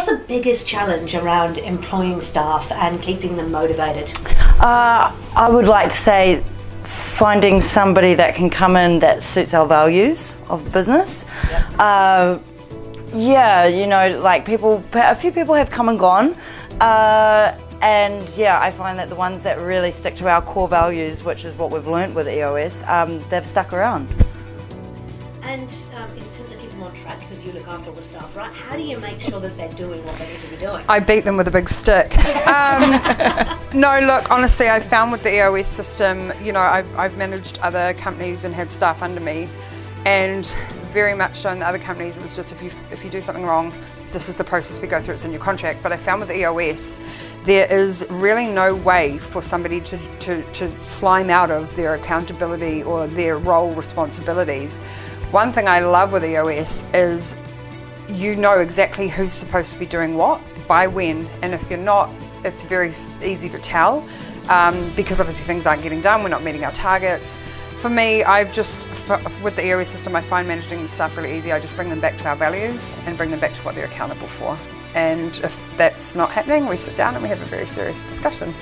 What's the biggest challenge around employing staff and keeping them motivated? Uh, I would like to say finding somebody that can come in that suits our values of the business. Yep. Uh, yeah, you know, like people, a few people have come and gone. Uh, and yeah, I find that the ones that really stick to our core values, which is what we've learnt with EOS, um, they've stuck around. And um, in terms of keeping them on track, because you look after all the staff, right? How do you make sure that they're doing what they need to be doing? I beat them with a big stick. Um, no, look, honestly, I found with the EOS system, you know, I've, I've managed other companies and had staff under me, and very much so in the other companies, it was just if you if you do something wrong, this is the process we go through. It's in your contract. But I found with EOS, there is really no way for somebody to, to, to slime out of their accountability or their role responsibilities. One thing I love with EOS is you know exactly who's supposed to be doing what, by when, and if you're not, it's very easy to tell um, because obviously things aren't getting done, we're not meeting our targets. For me, I've just, with the EOS system, I find managing the staff really easy. I just bring them back to our values and bring them back to what they're accountable for. And if that's not happening, we sit down and we have a very serious discussion.